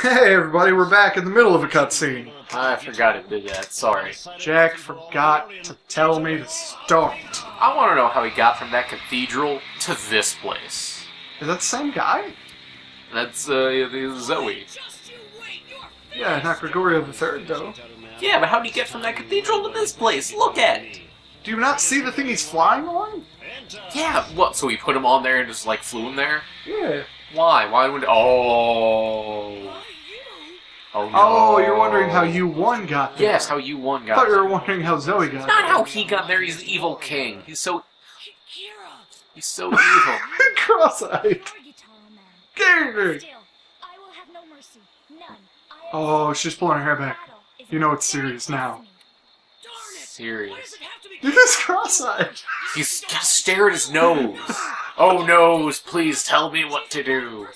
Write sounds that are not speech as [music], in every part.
Hey everybody, we're back in the middle of a cutscene. I forgot it did that. Sorry. Jack forgot to tell me to start. I want to know how he got from that cathedral to this place. Is that the same guy? That's uh, Zoe. Yeah, not Gregorio the Third though. Yeah, but how did he get from that cathedral to this place? Look at it. Do you not see the thing he's flying on? Yeah, what? So he put him on there and just like flew him there? Yeah. Why? Why would? Oh. Oh no. Oh, you're wondering how U-1 got there. Yes, how U-1 I got. thought you were wondering how Zoe got it's Not there. how he got there. He's the evil king. He's so. He's so [laughs] evil. Cross-eyed. Gary. Still, I will have no mercy. None. Oh, she's pulling her hair back. You know it's serious now. Serious. Dude, this cross-eyed. He's gotta stare at his nose. Oh nose, please tell me what to do.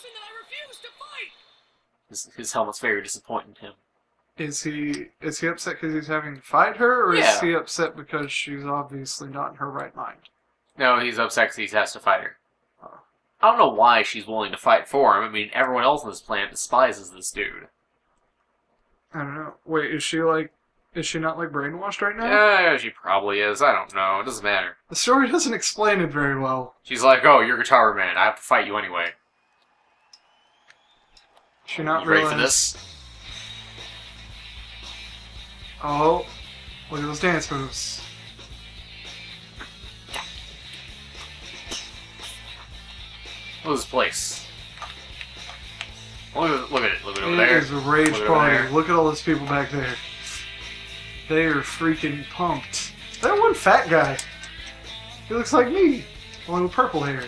His, his helmet's very disappointing him. Is he is he upset because he's having to fight her, or Yeah. is he upset because she's obviously not in her right mind? No, he's upset 'cause he has to fight her. Oh. I don't know why she's willing to fight for him. I mean, everyone else on this planet despises this dude. I don't know. Wait, is she like? Is she not like brainwashed right now? Yeah, she probably is. I don't know. It doesn't matter. The story doesn't explain it very well. She's like, oh, you're Guitar Man. I have to fight you anyway. She not you ready for this? Oh, look at those dance moves. Look at this place. Look at, look at it. Look at it over It there. is a rage Look party. Look at all those people back there. They are freaking pumped. That one fat guy. He looks like me. Only with purple hair.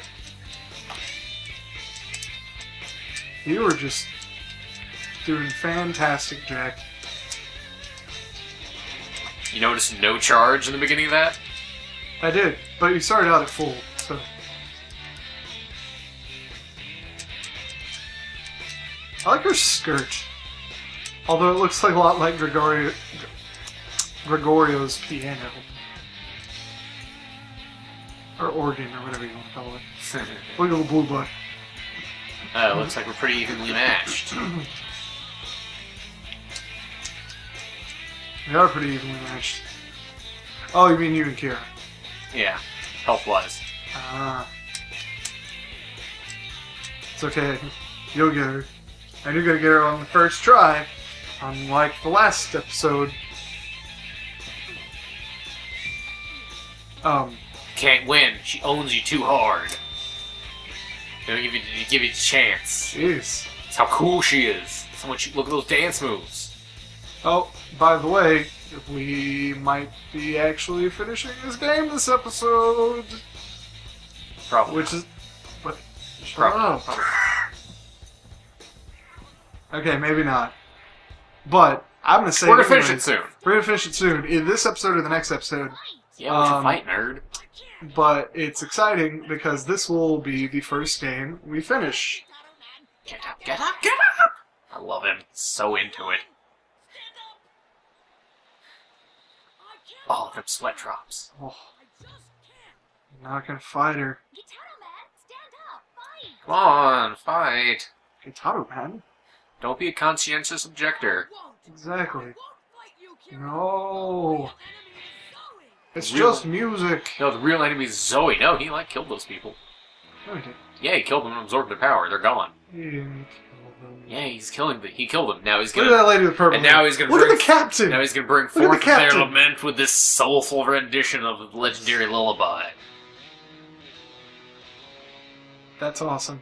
You were just doing fantastic, Jack. You noticed no charge in the beginning of that? I did, but you started out at full, so. I like her skirt. Although it looks like a lot like Gregorio, Gregorio's piano. Or organ, or whatever you want to call it. [laughs] At the blue butt. Uh, looks like we're pretty evenly matched. [clears throat] They are pretty evenly matched. Oh, you mean you and Kirah? Yeah, health wise. Ah. It's okay. You'll get her. And you're gonna get her on the first try. Unlike the last episode. Um, Can't win. She owns you too hard. They don't give you, they give you a chance. jeez. That's how cool she is. So much. Look at those dance moves. Oh, by the way, we might be actually finishing this game this episode. Probably. Which is. Shut Probably. probably. Okay, maybe not. But, I'm gonna say. We're gonna finish it soon. We're gonna finish it soon. In this episode or the next episode. Yeah, should Um, fight, nerd. But it's exciting because this will be the first game we finish. Get up, get up, get up! I love him. So into it. Oh, them sweat drops. Oh, not gonna fight her. Guitar man, stand up, fight. Come on, fight. Gitaroo, man. Don't be a conscientious objector. Exactly. No. It's Real- just music. No, the real enemy is Zoe. No, he like killed those people. No, he didn't. Yeah, he killed them and absorbed their power. They're gone. He didn't kill them. Yeah, he's killing them. He killed them. Now he's gonna. at that lady with purple. And now he's gonna Look at the captain. Now he's gonna bring the forth their lament with this soulful rendition of the legendary lullaby. That's awesome.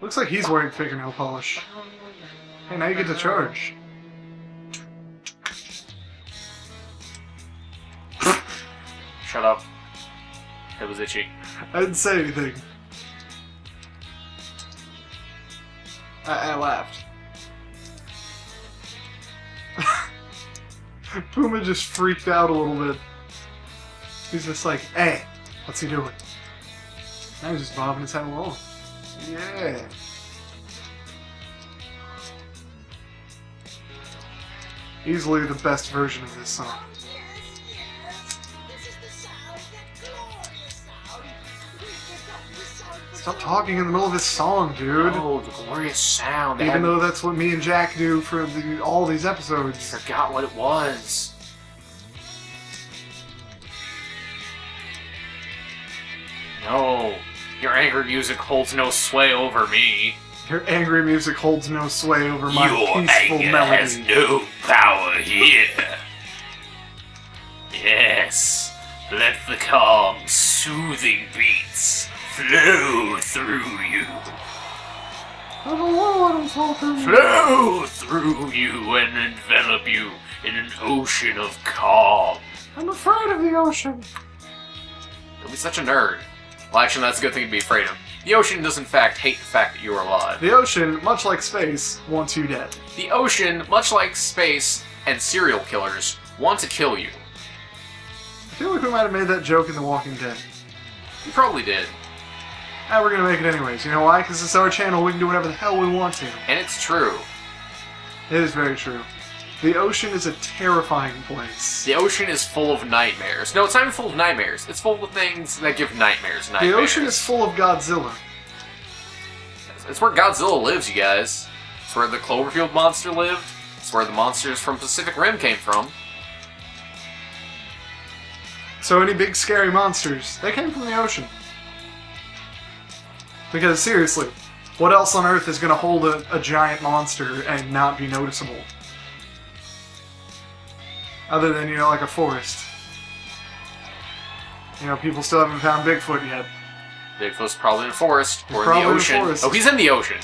Looks like he's wearing fingernail polish. Hey, now you get to charge. Shut up. It was itchy. I didn't say anything. I, I laughed. [laughs] Puma just freaked out a little bit. He's just like, hey, what's he doing? Now he's just bobbing his head along. Yeah. Easily the best version of this song. Stop talking in the middle of his song, dude. Oh, the glorious sound. Even though that's what me and Jack do for the, all these episodes. I forgot what it was. No, your angry music holds no sway over me. Your angry music holds no sway over my Your peaceful anger melody. has no power here. Yes, let the calm, soothing beats flow through you. I don't know what Flow through you and envelop you in an ocean of calm. I'm afraid of the ocean. Don't be such a nerd. Well, actually, that's a good thing to be afraid of. The ocean does, in fact, hate the fact that you are alive. The ocean, much like space, wants you dead. The ocean, much like space and serial killers, want to kill you. I feel like we might have made that joke in The Walking Dead. You probably did. Ah, we're gonna make it anyways. You know why? Because it's our channel. We can do whatever the hell we want to. And it's true. It is very true. The ocean is a terrifying place. The ocean is full of nightmares. No, it's not even full of nightmares. It's full of things that give nightmares. The ocean is full of Godzilla. It's where Godzilla lives, you guys. It's where the Cloverfield monster lived. It's where the monsters from Pacific Rim came from. So any big scary monsters, they came from the ocean. Because seriously, what else on Earth is gonna hold a, a giant monster and not be noticeable? Other than, you know, like a forest. You know, people still haven't found Bigfoot yet. Bigfoot's probably in a forest or in the in ocean. forest. Oh, he's in the ocean.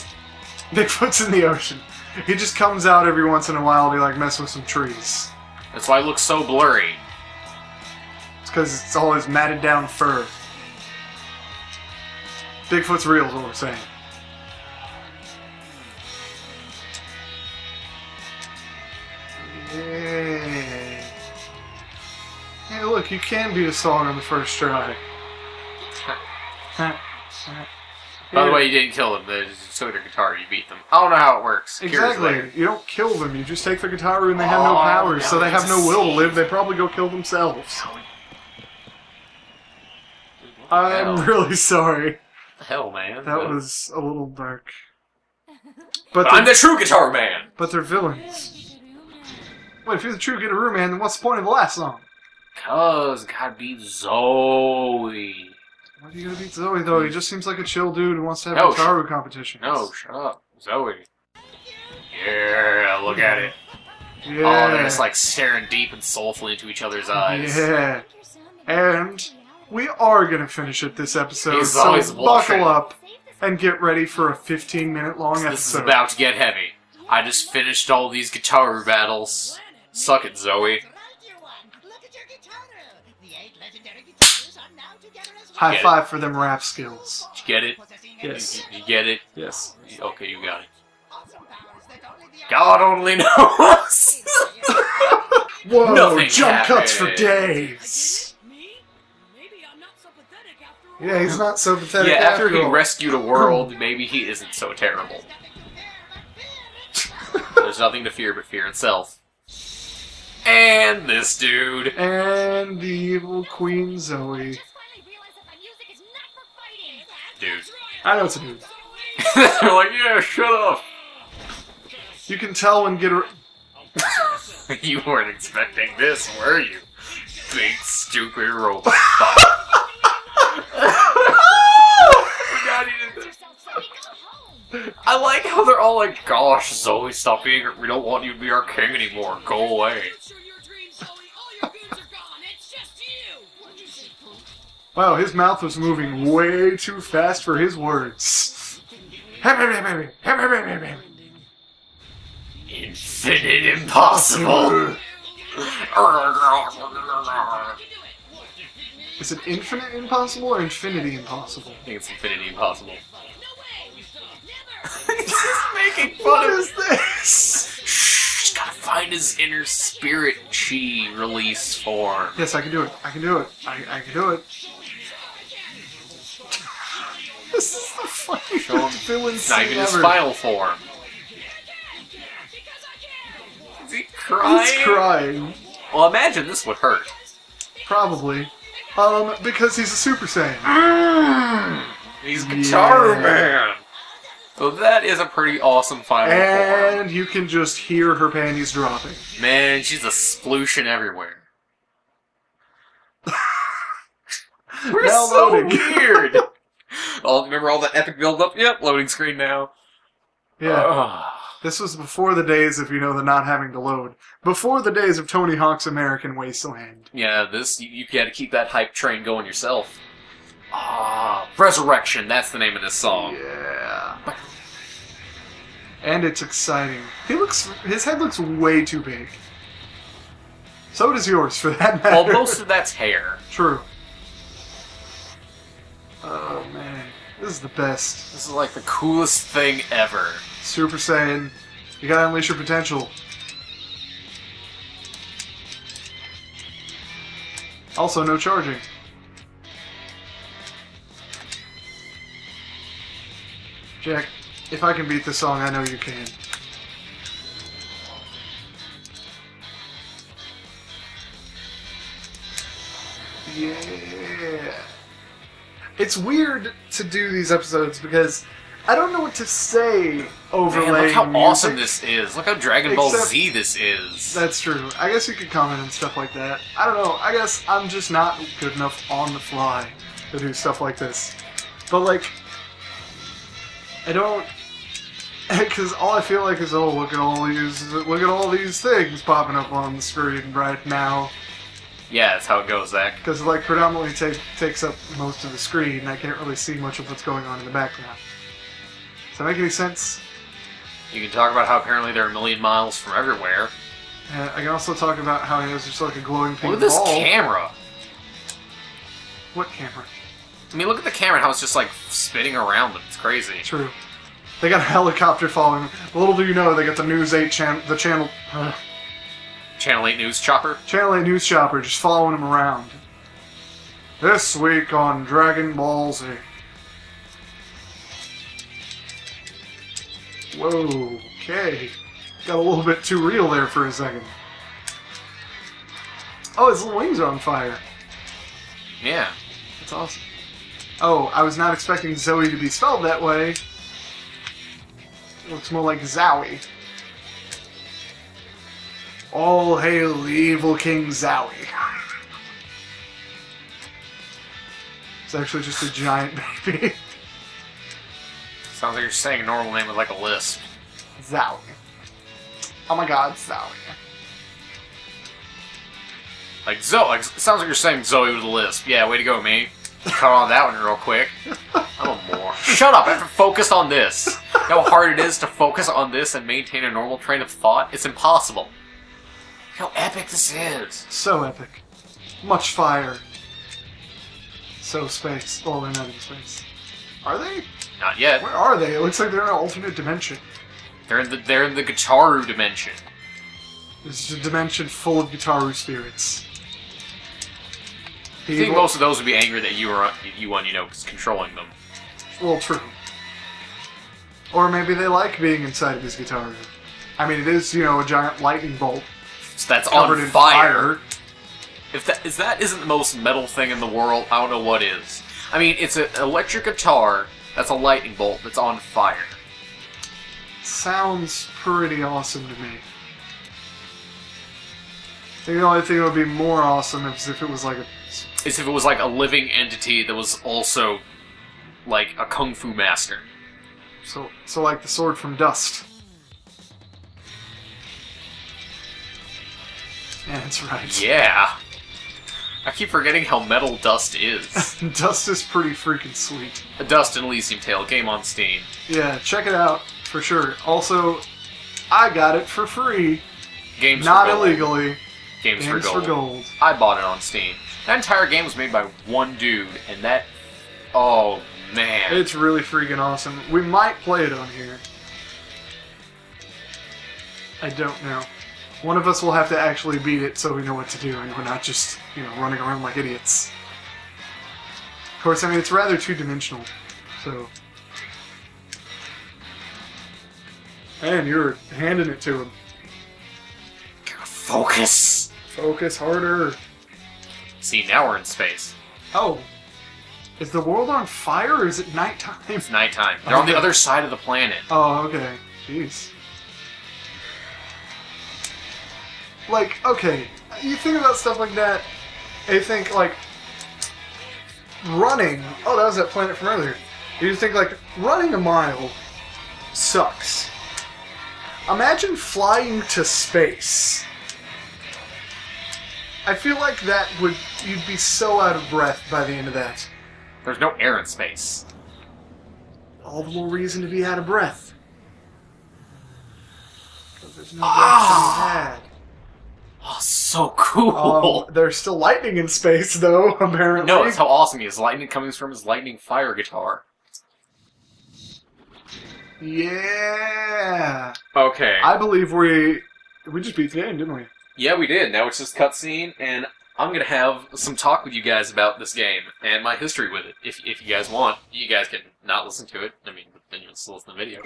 Bigfoot's in the ocean. He just comes out every once in a while to like mess with some trees. That's why it looks so blurry. It's because it's all his matted down fur. Bigfoot's real is what we're saying. Yeah. Hey, look, you can beat a song on the first try. By the way, you didn't kill them. They just took their guitar. You beat them. I don't know how it works. Exactly. You don't kill them. You just take the guitar and they have no Oh, powers, so they have no will to live. They probably go kill themselves. I'm really sorry. Hell, man. That But- was a little dark. [laughs] But I'm the true guitar man. but they're villains. Wait, if you're the true Guitar Man, then what's the point of the last song? Cause gotta beat Zoe. Why are you gonna beat Zoe though? He just seems like a chill dude who wants to have No, Gitaroo competition. No, shut up, Zoe. Yeah, look at it. Yeah. Oh, they're just like staring deep and soulfully into each other's eyes. Yeah. And we are gonna finish it this episode, He's so always blushing. buckle up and get ready for a 15 minute long episode. This is about to get heavy. I just finished all these guitar battles. Suck it, Zoe. High Get it. five for them rap skills. Did you get it? Yes. You, you get it? Yes. Okay, you got it. God only [laughs] knows. [laughs] Whoa, Nothing jump cuts for days. Yeah, he's not so pathetic yeah, after he all. rescued a world, maybe he isn't so terrible. [laughs] There's nothing to fear but fear itself. And this dude. And the evil Queen Zoe. Just finally realized that my music is not for fighting. Dude. I know it's a dude. [laughs] They're like, yeah, shut up. You can tell when get. [laughs] You weren't expecting this, were you? Big stupid robot. I like how they're all like, gosh, Zoe, stop being. We don't want you to be our king anymore. Go away. Wow, his mouth was moving way too fast for his words. Infinite impossible. [laughs] [laughs] Is it infinite impossible or infinity impossible? I think it's infinity impossible. [laughs] He's just making fun What of is this? Shh, he's gotta find his inner spirit chi release form. Yes, I can do it. I can do it. I, I can do it. [laughs] This is the funniest Show him- villain It's not scene even his ever. final form. Is he crying? He's crying. Well, imagine this would hurt. Probably. Um, because he's a Super Saiyan. He's Guitar Yeah. Man. So that is a pretty awesome final form. And you can just hear her panties dropping. Man, she's a splooshin everywhere. [laughs] We're Now so loading. weird. [laughs] oh, remember all that epic build up? Yep, loading screen now. Yeah. Ugh. This was before the days of, you know, the not having to load. Before the days of Tony Hawk's American Wasteland. yeah, this you, you got to keep that hype train going yourself. Ah, Resurrection. That's the name of this song. Yeah. And it's exciting. He looks his head looks way too big. So does yours for that matter. Well, most of that's hair. True. Is the best. This is like the coolest thing ever. Super Saiyan. You gotta unleash your potential. Also, no charging. Jack, if I can beat this song, I know you can. Yeah. It's weird to do these episodes because I don't know what to say overlaying Man, look how music. awesome this is. Look how Dragon Ball Except- Z this is. That's true. I guess you could comment and stuff like that. I don't know. I guess I'm just not good enough on the fly to do stuff like this. But like, I don't. [laughs] Because all I feel like is, oh, look at all these, look at all these things popping up on the screen right now. Yeah, that's how it goes, Zach. Because it like predominantly take, takes up most of the screen. I can't really see much of what's going on in the background. Does that make any sense? You can talk about how apparently they're a million miles from everywhere. Uh, I can also talk about how he has just like a glowing pink Look at this ball. camera. What camera? I mean, look at the camera and how it's just like spinning around them. It's crazy. True. They got a helicopter following. Little do you know, they got the News 8 channel, the channel, uh, Channel 8 News Chopper. Channel 8 News Chopper just following him around. This week on Dragon Ball Z. Whoa, okay. Got a little bit too real there for a second. Oh, his little wings are on fire. Yeah. That's awesome. Oh, I was not expecting Zoe to be spelled that way. It looks more like Zowie. All hail the evil King Zowie. It's actually just a giant baby. Sounds like you're saying a normal name with like a lisp. Zowie. Oh my god, Zowie. Like Zoe. Like, sounds like you're saying Zoe with a lisp. Yeah, way to go, me. Cut on that one real quick. I'm a moron. Shut up! I have to focus on this. You know how hard it is to focus on this and maintain a normal train of thought? It's impossible. How epic this is. So epic. Much fire. So space. Well, they're not in space. Are they? Not yet. Where are they? It looks like they're in an alternate dimension. They're in the they're in the Gitaroo dimension. This is a dimension full of Gitaroo spirits. I think Evil- most of those would be angry that you were you won, you know, controlling them. Well, true. Or maybe they like being inside of his Gitaroo. I mean, it is, you know, a giant lightning bolt So that's covered on in fire. fire. If that if that isn't the most metal thing in the world, I don't know what is. I mean, it's an electric guitar that's a lightning bolt that's on fire. Sounds pretty awesome to me. The only thing that would be more awesome is if it was like a. It's if it was like a living entity that was also like a kung fu master. So, so like the sword from Dust. Yeah, [laughs] that's right. Yeah. I keep forgetting how metal Dust is. [laughs] Dust is pretty freaking sweet. a Dust: An Elysian Tail game on Steam. Yeah, check it out for sure. Also, I got it for free, Games not for gold. illegally. Games, Games for, for gold. gold. I bought it on Steam. That entire game was made by one dude, and that. Oh man. It's really freaking awesome. We might play it on here. I don't know. One of us will have to actually beat it so we know what to do and we're not just, you know, running around like idiots. Of course, I mean, it's rather two dimensional, so. And you're handing it to him. Focus. Focus harder. See, now we're in space. Oh. Is the world on fire or is it nighttime? It's nighttime. They're on the other side of the planet. Oh, okay. Jeez. Like, okay, you think about stuff like that, and you think, like, running. Oh, that was that planet from earlier. You think, like, running a mile sucks. Imagine flying to space. I feel like that would. You'd be so out of breath by the end of that. There's no air in space. All the more reason to be out of breath. Because there's no Ah! breath to be had. Oh, so cool. Um, there's still lightning in space, though. [laughs] Apparently, no, that's how awesome he is. Lightning comes from his lightning fire guitar. yeah. Okay. I believe we we just beat the game, didn't we? Yeah, we did. Now it's just cutscene, and I'm gonna have some talk with you guys about this game and my history with it. If if you guys want, you guys can not listen to it. I mean, then you'll still listen to the video.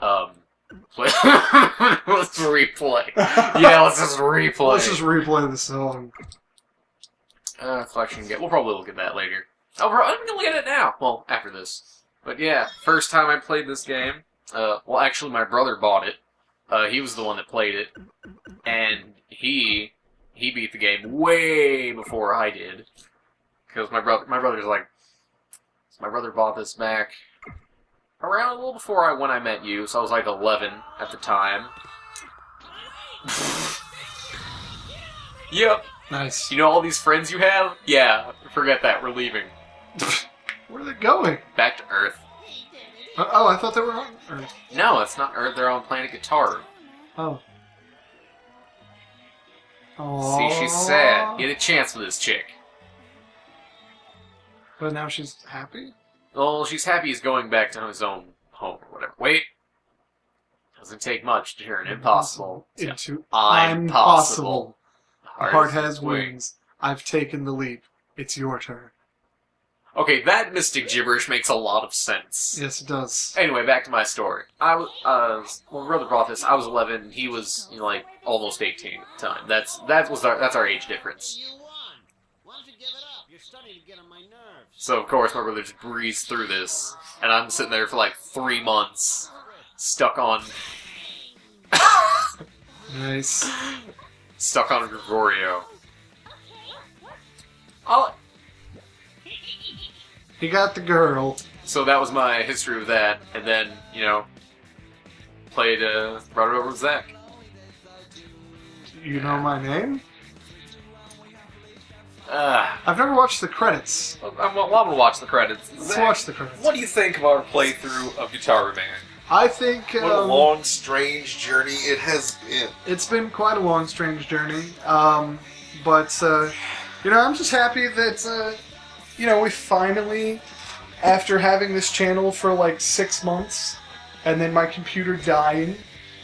Um, [laughs] let's replay. Yeah, let's just replay. Let's just replay the song. Uh, collection get. We'll probably look at that later. Oh, I'm gonna look at it now. Well, after this. But yeah, first time I played this game. Uh, well, actually, my brother bought it. Uh, he was the one that played it, and he he beat the game way before I did. Because my brother, my brother's like, my brother bought this back around a little before I when I met you, so I was like 11 at the time. [laughs] yep. Nice. You know all these friends you have? Yeah, forget that. We're leaving. [laughs] Where are they going? Back to Earth. Uh, oh, I thought they were on Earth. No, it's not Earth. They're on planet Guitar. Oh. See, she's sad. Get a chance with this chick. But now she's happy? Well, she's happy he's going back to his own home or whatever. Wait. Doesn't take much to hear turn impossible. Yeah. Into I'm possible. Heart has wings. I've taken the leap. It's your turn. Okay, that mystic gibberish makes a lot of sense. Yes, it does. Anyway, back to my story. I was, uh, when brother brought this, I was 11, he was, you know, like, almost 18 at the time. That's, that was our, that's our age difference. You won. Why don't you give it up? You're starting to get on my nerves. So, of course, my brother just breezed through this, and I'm sitting there for like three months, stuck on, [laughs] Nice. stuck on Gregorio. I'll, He got the girl. so that was my history with that, and then, you know, played, uh, brought it over with Zach. You know my name? Uh, I've never watched the credits. I'm, well, I'm gonna watch the credits. Let's Zach, watch the credits. What do you think of our playthrough of Guitar Man? I think What a um, long, strange journey it has been. it's been quite a long, strange journey. Um, but uh, you know, I'm just happy that uh, you know we finally, after having this channel for like six months, and then my computer dying,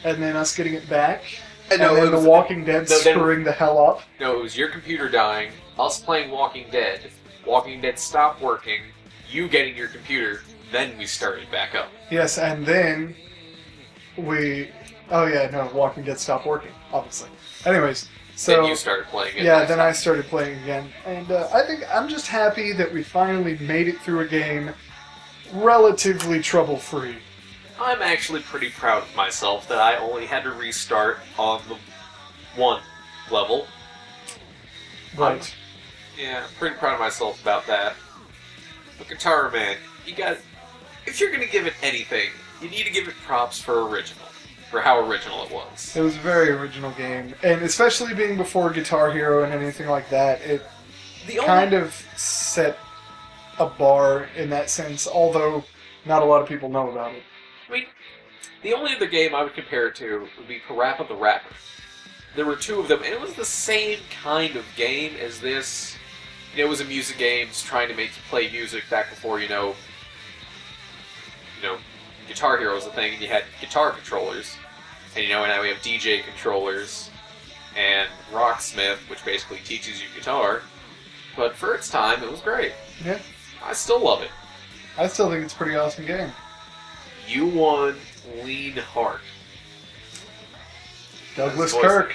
and then us getting it back, and no, then The Walking Dead no, then- screwing the hell up. No, it was your computer dying, us playing Walking Dead, Walking Dead stopped working, you getting your computer, then we started back up. Yes, and then we. Oh yeah, no, Walking Dead stopped working, obviously. Anyways, so then you started playing yeah, then time. I started playing again, and uh, I think I'm just happy that we finally made it through a game relatively trouble-free. I'm actually pretty proud of myself that I only had to restart on the one level. Right. Yeah, I'm pretty proud of myself about that. But Guitar Man, you got. If you're gonna give it anything, you need to give it props for original. For how original it was. It was a very original game, and especially being before Guitar Hero and anything like that, it The only, kind of set a bar in that sense. Although not a lot of people know about it. I mean, the only other game I would compare it to would be Parappa the Rapper. There were two of them, and it was the same kind of game as this. You know, it was a music game, trying to make you play music back before, you know, you know, Guitar Hero was a thing, and you had guitar controllers. And, you know, and now we have DJ controllers, and Rocksmith, which basically teaches you guitar. But for its time, it was great. Yeah. I still love it. I still think it's a pretty awesome game. You won Lean Heart. Douglas Kirk.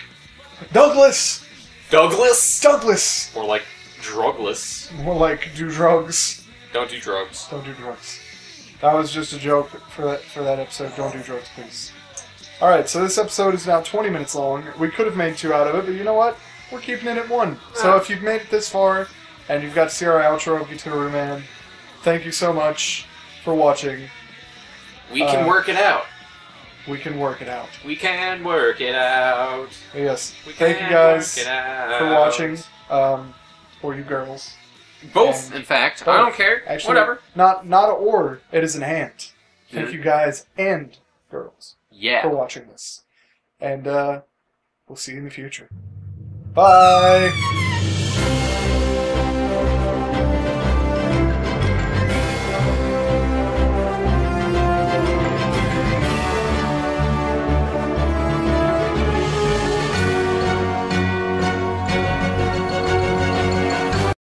Douglas. Douglas? Douglas. More like drugless. More like do drugs. Don't do drugs. Don't do drugs. That was just a joke for that for that episode. Don't do drugs, please. All right, so this episode is now 20 minutes long. We could have made two out of it, but you know what? We're keeping it at one. So if you've made it this far and you've got to see our outro, Gitaroo Man, thank you so much for watching. We can Uh, work it out. We can work it out. We can work it out. Yes, We thank you guys work it out. for watching. Um, or you girls. Both, And- in fact. Both. I don't care. Actually, Whatever. Not not a or. It is an and. Thank Mhm. you guys and girls Yeah. for watching this, and uh, we'll see you in the future. Bye.